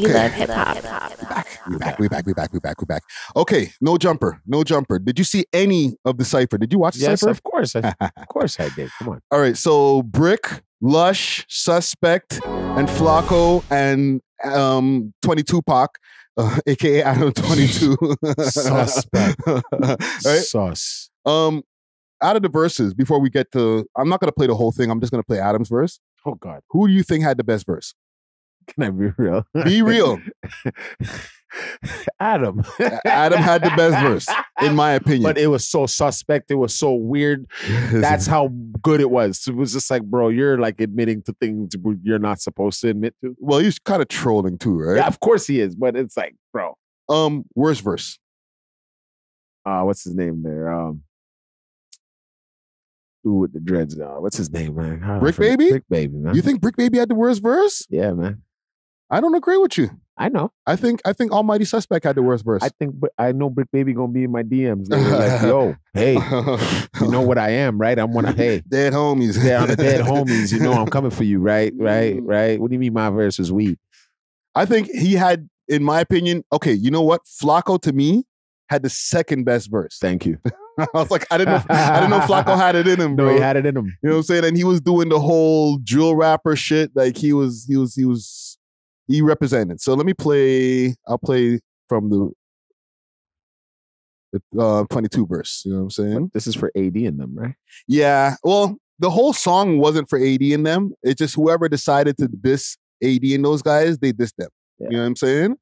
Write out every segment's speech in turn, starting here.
We Okay. love hip hop. We back, we back, we back, we back, we back. Okay, no jumper, no jumper. Did you see any of the cipher? Did you watch the Yes, cipher? of course. I, of course I did. Come on. All right, so Bricc, Lush, Suspect, and Flakko and um 22 Pac, uh, aka Adam 22. Suspect. right? Sauce. Um out of the verses, before we get to I'm not gonna play the whole thing, I'm just gonna play Adam's verse. Oh God. Who do you think had the best verse? Can I be real? Be real. Adam. Adam had the best verse, in my opinion. But it was so suspect. It was so weird. That's how good it was. It was just like, bro, you're like admitting to things you're not supposed to admit to. well, he's kind of trolling too, right? Yeah, of course he is. But it's like, bro, Um, worst verse. uh, what's his name there? Um, dude with the dreads. Uh, what's his name, man? Bricc Baby? Bricc Baby, man. You think Bricc Baby had the worst verse? Yeah, man. I don't agree with you. I know. I think I think Almighty Suspect had the worst verse. I think I know Bricc Baby gonna be in my DMs. Like, yo, hey, you know what I am, right? I'm one of hey. dead homies. Yeah, I'm the dead homies. You know I'm coming for you, right? Mm. Right? Right? What do you mean my verse is weak? I think he had, in my opinion, okay, you know what? Flakko to me had the second best verse. Thank you. I was like, I didn't know I didn't know Flakko had it in him, bro. No, he had it in him. You know what I'm saying? And he was doing the whole drill rapper shit. Like he was, he was, he was, he represented. So let me play. I'll play from the uh, 22 verse. You know what I'm saying? This is for AD in them, right? Yeah. Well, the whole song wasn't for AD and them. It's just whoever decided to diss AD and those guys, they dissed them. You know what I'm saying?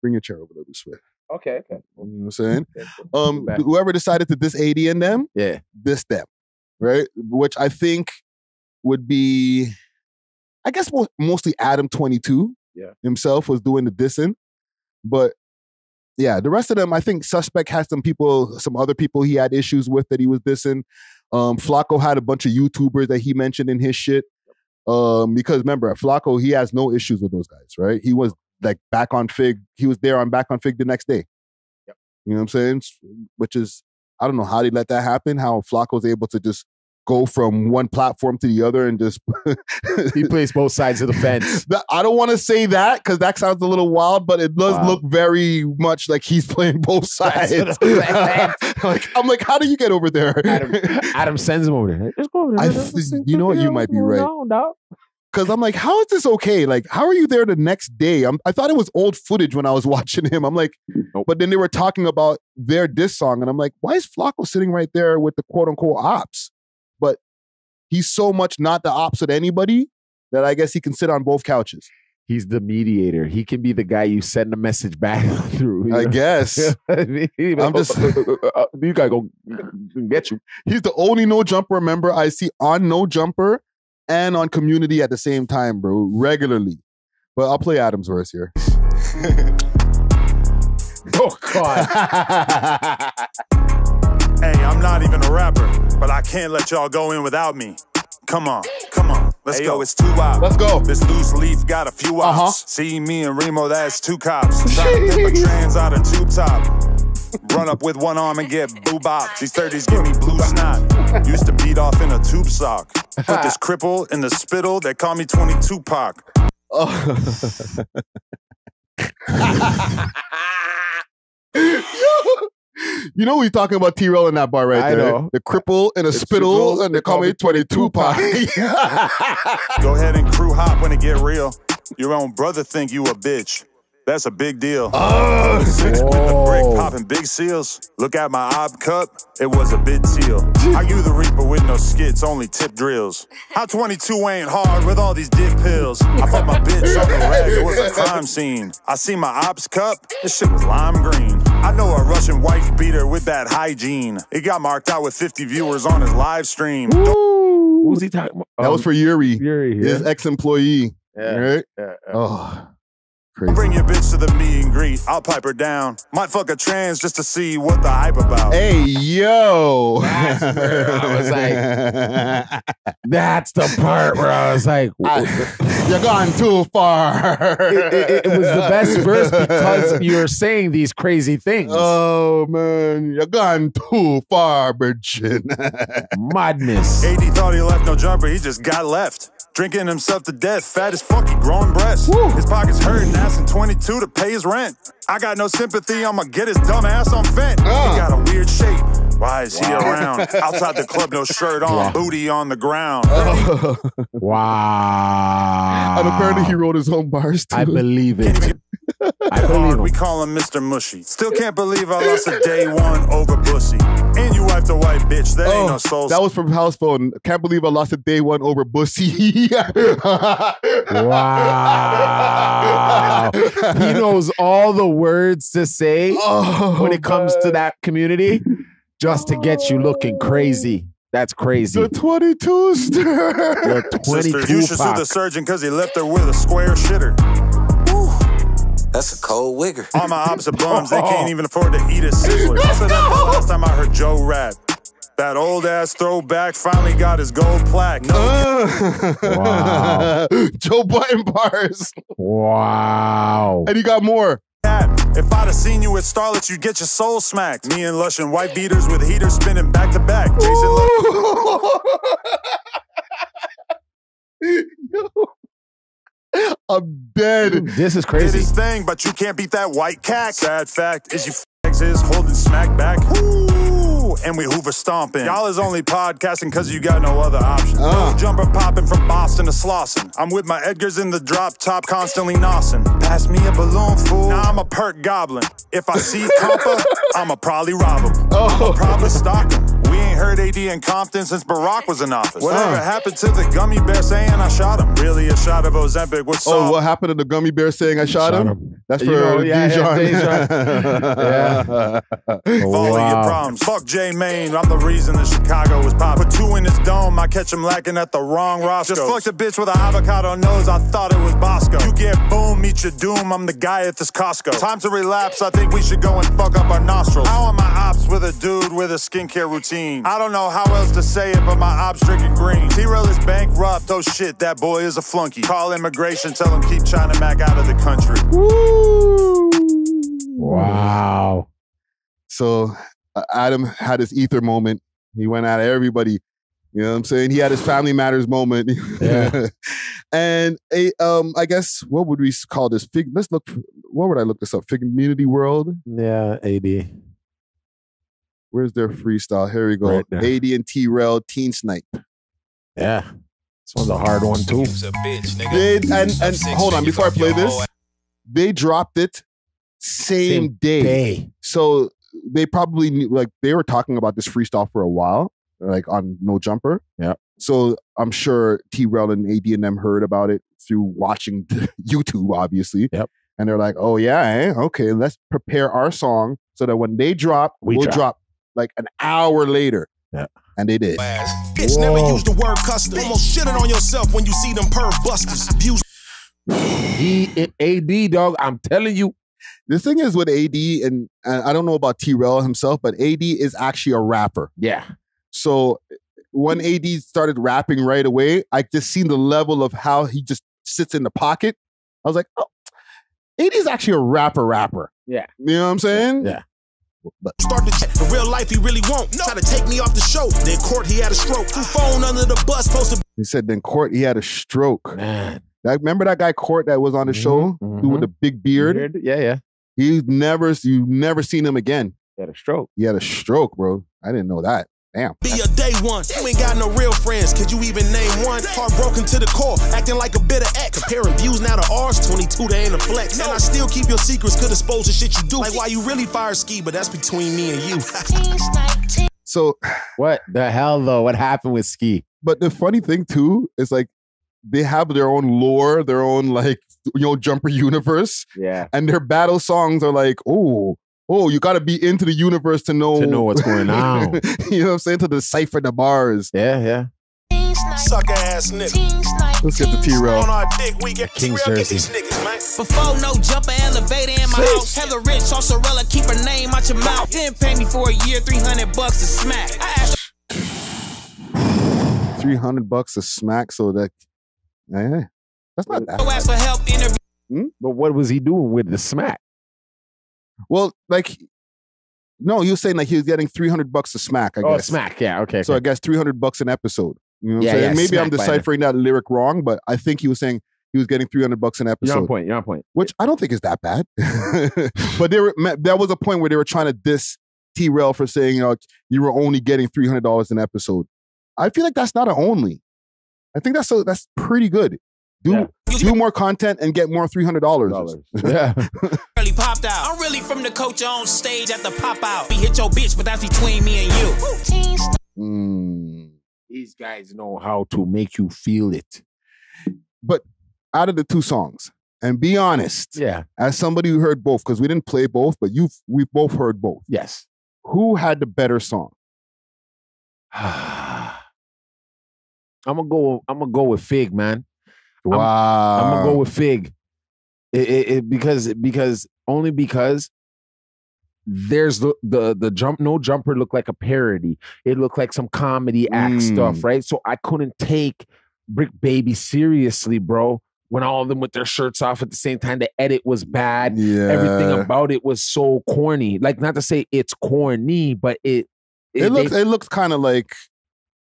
Bring your chair over there way. Okay, okay. You know what I'm saying? Um, whoever decided to diss AD and them, yeah, diss them, right? Which I think would be, I guess, mostly Adam Twenty Two, Yeah. himself was doing the dissing, but yeah, the rest of them, I think Suspect has some people, some other people he had issues with that he was dissing. Um, Flakko had a bunch of YouTubers that he mentioned in his shit. Um, because remember, Flakko, he has no issues with those guys, right? He was like back on Fig. He was there on back on Fig the next day. You know what I'm saying? Which is, I don't know how they let that happen. How Flakko was able to just go from one platform to the other and just he plays both sides of the fence. I don't want to say that because that sounds a little wild, but it does Wow. look very much like he's playing both sides. I'm like I'm like, how do you get over there? Adam, Adam sends him over there. Just go over there. Th- you know what, you might be right. on. Because I'm like, how is this okay? Like, how are you there the next day? I'm, I thought it was old footage when I was watching him. I'm like, but then they were talking about their diss song, and I'm like, why is Flakko sitting right there with the quote unquote ops? He's so much not the opposite anybody that I guess he can sit on both couches. He's the mediator. He can be the guy you send a message back through. you I know? guess. I'm just- uh, uh, uh, you gotta go get you. He's the only no jumper member I see on no jumper and on Figgmunity at the same time, bro, regularly. But I'll play Adam's verse here. Oh God. Hey, I'm not even a rapper, but I can't let y'all go in without me. Come on, come on, let's go. It's two ops. Let's go. Uh-huh. This loose leaf got a few ops. See me and Remo, that's two cops. Trying to pimp a trans out of tube top. Run up with one arm and get boo bopped. These 30s give me blue snot. Used to beat off in a tube sock. Put this cripple in the spittle, they call me 22 Pac. you know we talking about T-Rell in that bar right I there. know. The cripple and a spittle, and they call me 22 Pac. Go ahead and crew hop when it get real. Your own brother think you a bitch. That's a big deal. Uh, Six with the brick popping big seals. Look at my ob cup, it was a big deal. Are you the reaper with no skits, only tip drills? How 22 ain't hard with all these dick pills? I fucked my bitch on the rag, it was a crime scene. I see my ops cup, this shit was lime green. I know a Russian wife beater with bad hygiene. It got marked out with 50 viewers on his live stream. Who's he talking about? that was for Yuri, Yuri. his ex-employee. Yeah. Right? Yeah, yeah. Oh, I'll bring your bitch to the meet and greet. I'll pipe her down. Might fuck a trans just to see what the hype about. Hey yo! That's where I was like, That's the part where I was like, You're gone too far. it, it- it was the best verse because you're saying these crazy things. Oh man, you're gone too far, Virgin. Madness. AD thought he left no jumper, he just got left. Drinking himself to death, fat as fuck, he growing breasts. His pockets hurting, asking 22 to pay his rent. I got no sympathy, I'ma get his dumb ass on vent. Ah. He got a weird shape. Why is he around? Outside the club, no shirt on, booty on the ground. Oh. Wow. and apparently he wrote his own bars too. I believe it. I believe Hard, him. we call him Mr. Mushy. Still can't believe I lost a day one over Bussy. And you wiped a white bitch, that ain't oh, no soul. Oh, that was from House Phone. Can't believe I lost a day one over Bussy. Wow. he knows all the words to say Oh, when it comes to that community just to get you looking crazy. That's crazy. The 22 stir. The Sister, you should sue the surgeon because he left her with a square shitter. That's a cold wigger. All my ops are bums, they can't even afford to eat a sizzler. I said that the last time I heard Joe rap. That old ass throwback finally got his gold plaque. No Wow. Joe Budden bars. Wow. And he got more. If I'd have seen you at Starlet, you'd get your soul smacked. Me and Lush and white beaters with heaters spinning back to back. Jason looked I'm dead. This is did crazy. his thing, but you can't beat that white cat. Sad fact is you fags is holding smack back. Ooh, and we hoover stomping. Y'all is only podcasting because you got no other option. Uh. No jumper popping from Boston to Slauson. I'm with my Edgars in the drop top, constantly nossing. Pass me a balloon, fool. Now I'm a perk goblin. If I see Compa, I'ma probably rob him. I'ma probably stalk him. We ain't heard AD in Compton since Barack was in office. Whatever happened to the gummy bear saying I shot him? Really a shot of Ozempic with Oh, salt. what happened to the gummy bear saying I shot, Shot him? him. That's for You know, yeah, yeah, Dejan. Follow your problems. Fuck J Main, I'm the reason that Chicago was pop. Put two in his dome, I catch him lacking at the wrong Roscoe. Just fucked a bitch with an avocado nose, I thought it was Bosco. You get boom, meet your doom, I'm the guy at this Costco. Time to relapse, I think we should go and fuck up our nostrils. How am my ops with a dude with a skincare routine? I don't know how else to say it, but my ops drinking green. T-Rell is bankrupt, oh shit, that boy is a flunky. Call immigration, tell him keep China Mac out of the country. Wow. So uh, Adam had his ether moment. He went at everybody. You know what I'm saying? He had his family matters moment. Yeah. and a um, I guess what would we call this? Fig. Let's look. What would I look this up? Figgmunity World. Yeah, AD. Where's their freestyle? Here we go. Right. AD and T Rell Teen Snipe. Yeah. This one's a hard one too. Bitch, They, and and hold on before I play this, they dropped it same, Same day. Day. So they probably knew, like they were talking about this freestyle for a while, like on No Jumper. Yep. So I'm sure T Rell and AD and them heard about it through watching YouTube, obviously. Yep. And they're like, "Oh yeah, eh? okay, let's prepare our song so that when they drop, We will drop. drop. Like an hour later." Yeah. And they did. Bitch, never Whoa. use the word custom. Almost shitting on yourself when you see them perv busters. Abuse He AD dog. I'm telling you. The thing is with AD, and, and I don't know about T Rell himself, but AD is actually a rapper. Yeah. So when AD started rapping right away, I just seen the level of how he just sits in the pocket. I was like, oh, AD is actually a rapper rapper. Yeah. You know what I'm saying? Yeah. But start to check. The real life he really won't. Try to take me off the show. Then court he had a stroke. Who phone under the bus supposed to he said then Court, he had a stroke. Man. That, remember that guy Court that was on the show? Mhm, with the big beard? Yeah, yeah. He's never you never seen him again. He had a stroke. He had a stroke, bro. I didn't know that. Damn. be a day one. You ain't got no real friends. Could you even name one? Heartbroken to the core, acting like a bitter ex. Comparing views now to ours, 22 they ain't a flex. And I still keep your secrets, could expose the shit you do. Like why you really fire ski, but that's between me and you. So What the hell though? What happened with Ski? but the funny thing too is like they have their own lore, their own like you know jumper universe, Yeah. and their battle songs are like, oh, oh, you got to be into the universe to know To know what's going on. you know what I'm saying? To decipher the bars. Yeah, yeah. Sucker ass nigga. Let's get the T On Rail. our dick, we get King's jersey. these niggas, man. Before no jumper elevator in my Sheesh. house. Hella rich on Sorella, keep her name out your mouth. Didn't pay me for a year, 300 bucks to smack. Asked Three hundred bucks a smack, so that eh, that's not that. her ask for help interview. But what was he doing with the smack? Well, like, no, he was saying like he was getting three hundred bucks a smack. I Oh, guess. smack. Yeah. Okay. So I guess three hundred bucks an episode. You know what Yeah, I'm saying? yeah, Maybe I'm deciphering that lyric wrong, but I think he was saying he was getting 300 bucks an episode. You're on point. You're on point. which I don't think is that bad. but there were that was a point where they were trying to diss T Rell for saying, you know, you were only getting $300 an episode. I feel like that's not an only. I think that's so that's pretty good. Do Yeah. do more content and get more $300. Yeah. really popped out. I'm really from the coach on stage at the pop out. We hit your bitch, but that's between me and you. Mm. These guys know how to make you feel it. But out of the two songs, and be honest, Yeah. as somebody who heard both, because we didn't play both, but you we both heard both. Yes. Who had the better song? I'm gonna go. I'm gonna go with Fig, man. I'm- Wow. I'm gonna go with Fig. It, it, it- because because only because there's the, the the jump no jumper looked like a parody. It looked like some comedy act Mm. stuff, right? So I couldn't take Bricc Baby seriously, bro. When all of them with their shirts off at the same time, the edit was bad. yeah. Everything about it was so corny. Like not to say it's corny, but it it they- looks it looks kind of like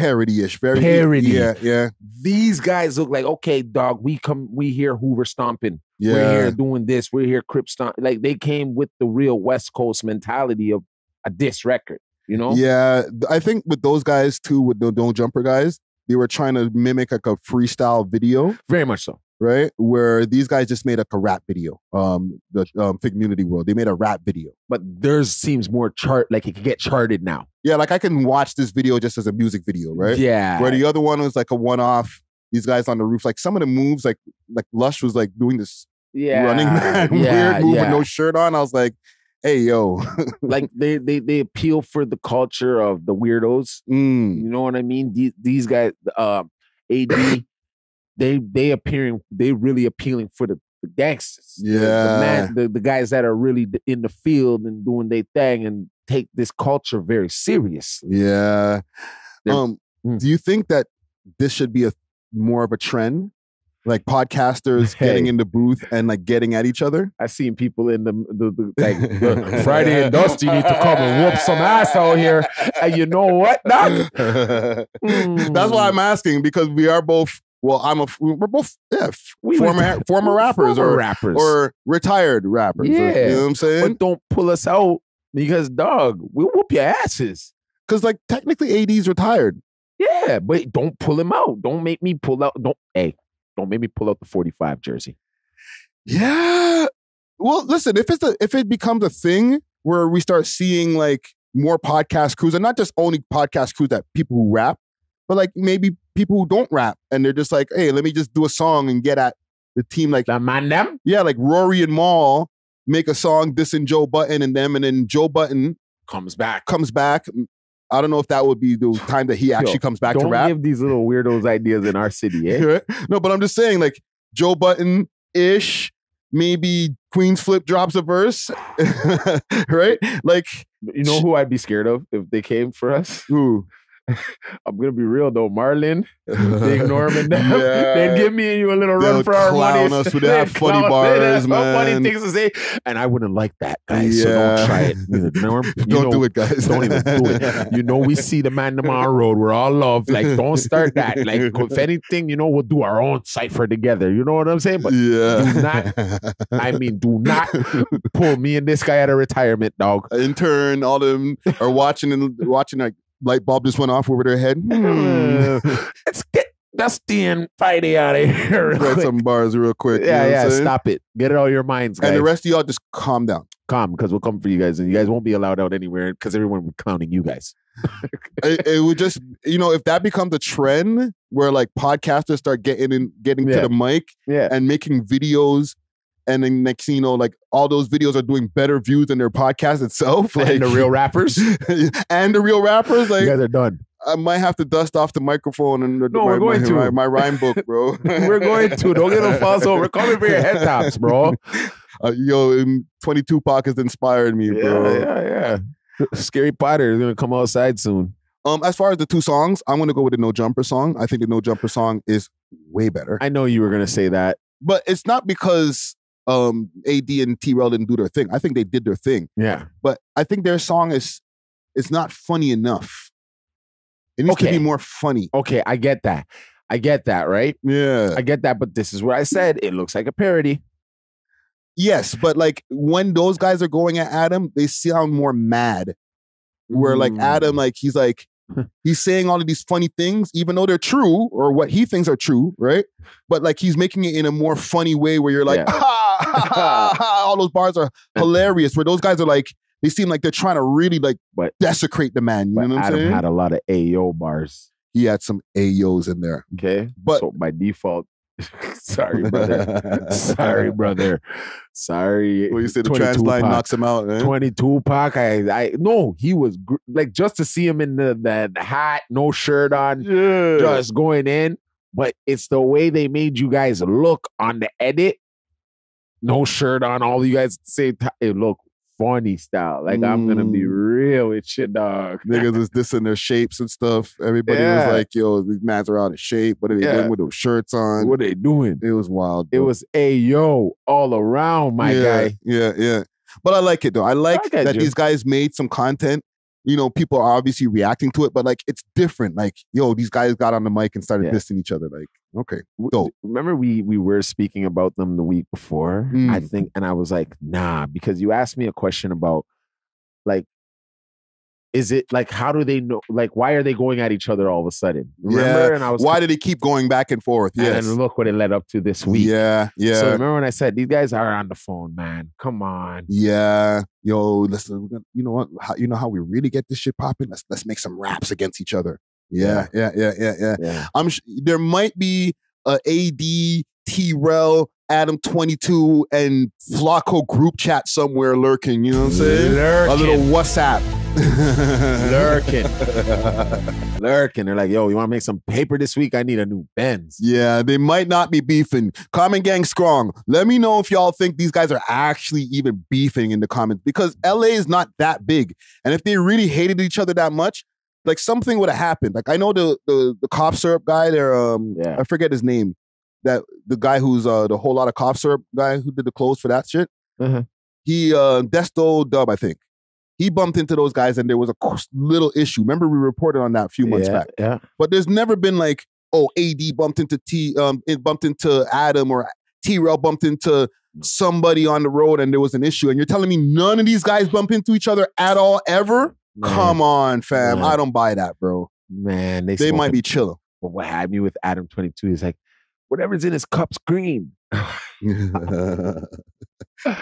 parody-ish. Very Parody. Yeah, yeah, these guys look like okay, dog. We come, we here Hoover stomping. yeah. We're here doing this. We're here Crip stomp. Like they came with the real West Coast mentality of a diss record. You know? Yeah, I think with those guys too, with the Don't Jumper guys, they were trying to mimic like a freestyle video, Very much so. Right? Where these guys just made like a rap video. Um, the um, Figgmunity World, they made a rap video. But theirs seems more chart. Like it could get charted now. Yeah, like I can watch this video just as a music video, right? Yeah. Where the other one was like a one-off. These guys on the roof, like some of the moves, like like Lush was like doing this yeah. running man Yeah, weird move yeah. with no shirt on. I was like, hey yo, like they they they appeal for the culture of the weirdos. Mm, You know what I mean? These, these guys, uh, AD, they they appearing, they really appealing for the, the gangsters. The- the, Yeah. man, the, the guys that are really in the field and doing their thing and take this culture very seriously. yeah. They're- Um, Mm. do you think that this should be a more of a trend? Like podcasters getting in the booth and like getting at each other? I've seen people in the, the, the like the Friday and Dusty need to come and whoop some ass out here. And you know what, Doc? That's why I'm asking because we are both. Well, I'm a. We're both yeah, We former former rappers former or rappers. or retired rappers. or- Yeah. you know what I'm saying? but don't pull us out because dog, we'll whoop your asses. Because like technically, AD's retired. Yeah, but don't pull him out. Don't make me pull out. Don't hey, don't make me pull out the 45 jersey. Yeah. Well, listen, if it's a, if it becomes a thing where we start seeing like more podcast crews, and not just only podcast crews that people who rap, but like maybe people who don't rap, and they're just like, hey, let me just do a song and get at the team. Like, The man them. yeah, like Rory and Mal make a song dissing Joe Budden and them, and then Joe Budden comes back. comes back. I don't know if that would be the time that he actually Yo, comes back Don't to rap. give these little weirdos ideas in our city, eh? No, but I'm just saying, like Joe Budden ish, maybe Queenzflip drops a verse, right? Like You know who I'd be scared of if they came for us? who? I'm gonna be real though, Marlin, Big Norman, them. Yeah. They'd give me and you a little They'll run for our money. us with that funny bars, man. Funny things to say, and I wouldn't like that, guys. So Yeah. don't try it. You Don't know, do it, guys. Don't even do it. You know, we see the man tomorrow road. We're all love. Like, don't start that. Like, if anything, you know, we'll do our own cipher together. You know what I'm saying? But yeah. do not- I mean, do not pull me and this guy out of retirement, dog. In turn, all them are watching and watching like light bulb just went off over their head. Hmm. Let's get Dusty and Friday out of here. real quick. some bars real quick. you know yeah, yeah. Stop it. Get it out of your minds, guys. And the rest of y'all just calm down. Calm, because we'll come for you guys, and you guys won't be allowed out anywhere because everyone will be clowning you guys. it, it would just you know if that becomes a trend where like podcasters start getting in getting Yeah. to the mic Yeah. and making videos and then next thing you know like all those videos are doing better views than their podcast itself like and the real rappers, and the real rappers like guys are done. i might have to dust off the microphone and the, No, my, we're going my, to. my, my rhyme book bro We're going to. Don't get no false over. We're coming for your head tops, bro. uh, yo um, 22 Pac has inspired me bro Yeah, yeah, yeah. Scary Potter is gonna come outside soon. um as far as the two songs i'm gonna go with the no jumper song i think the no jumper song is way better I know you were gonna say that. but it's not because um AD and T Rell didn't do their thing. I think they did their thing, Yeah. but I think their song is it's not funny enough. It needs to be more funny. Okay, I get that. I get that, right? Yeah. I get that, but this is where I said it looks like a parody. Yes, but like when those guys are going at Adam, they sound more mad. Where like Mm. Adam, like he's like he's saying all of these funny things, even though they're true or what he thinks are true, right? But like he's making it in a more funny way where you're like, Yeah. ha, ha, ha, ha. all those bars are hilarious. Where those guys are like, they seem like they're trying to really like But- desecrate the man. You But know what I'm Adam saying? had a lot of AO bars. he had some AOs in there. Okay. But- so by default, sorry, brother. sorry, brother. Sorry. Well, you said the 22 trans line Pac. knocks him out. eh? 22 Pac. I, I no, he was gr- like just to see him in the, the, hat, no shirt on, Yeah. just going in. But it's the way they made you guys look on the edit. No shirt on, all you guys say it look funny style. Like I'm gonna be Mm. real with shit, dog. Niggas is dissing their shapes and stuff. Everybody Yeah. was like, yo, these mans are out of shape. What are they Yeah. doing with those shirts on? What are they doing? it was wild. It was a yo all around, my yeah, guy. Yeah, yeah. But I like it though. I like get that you. these guys made some content. You know, people are obviously reacting to it, but like it's different. Like, yo, these guys got on the mic and started Yeah. dissing each other. Like, okay, dope. Remember we we were speaking about them the week before, Mm. I think, and I was like, nah, because you asked me a question about like, is it like how do they know? Like, why are they going at each other all of a sudden? Remember? and I was Why did they keep going back and forth? and look what it led up to this week. Yeah, yeah. So remember when I said these guys are on the phone, man? Come on. Yeah, yo, listen. we're gonna- You know what? How, you know how we really get this shit popping? Let's let's make some raps against each other. Yeah, yeah, yeah, yeah, yeah. Yeah. I'm. Sh- there might be a AD T Rell Adam twenty two and Flakko group chat somewhere lurking. You know what I'm saying? Lurking. A little WhatsApp. lurking, lurking. They're like, yo, you want to make some paper this week? I need a new Benz. Yeah, they might not be beefing. Common gang strong. Let me know if y'all think these guys are actually even beefing in the comments because LA is not that big. And if they really hated each other that much, like something would have happened. Like I know the the the cough syrup guy there, um Yeah. I forget his name. That the guy who's uh the whole lot of cough syrup guy who did the clothes for that shit. Uh-huh. He uh Desto Dub, I think. He bumped into those guys and there was a little issue. Remember we reported on that a few months yeah, back Yeah. but there's never been like, oh, AD bumped into T, um, it bumped into Adam or T Rell bumped into somebody on the road and there was an issue. And you're telling me none of these guys bump into each other at all ever? Man, Come on, fam. Man. I don't buy that, bro. man. They, They might be chilling. But what had me with Adam 22 is like, whatever's in his cup's green. you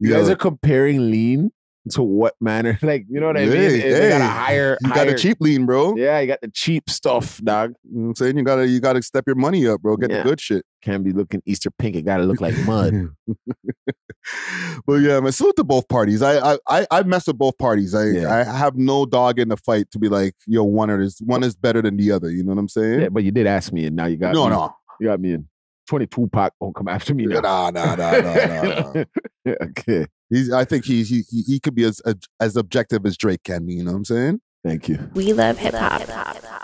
You guys are comparing lean to what manner? Like, you know what I mean? Hey, They got a higher, you got a cheap lean, bro. Yeah, you got the cheap stuff, dog. You know I'm saying? You gotta you gotta step your money up, bro. Get Yeah. the good shit. Can't be looking Easter pink. It gotta look like mud. but yeah, man, salute to both parties. I I I, I mess with both parties. I Yeah. I have no dog in the fight to be like, yo, one is one is better than the other. You know what I'm saying? yeah, but you did ask me, and now you got no, me. no. You got me in 22 Pac. Won't come after me now. Nah, nah, nah, nah, nah, nah. Okay. He's, I think he's, he he he could be as as objective as Drake can be. You know what I'm saying? Thank you. We love hip hop.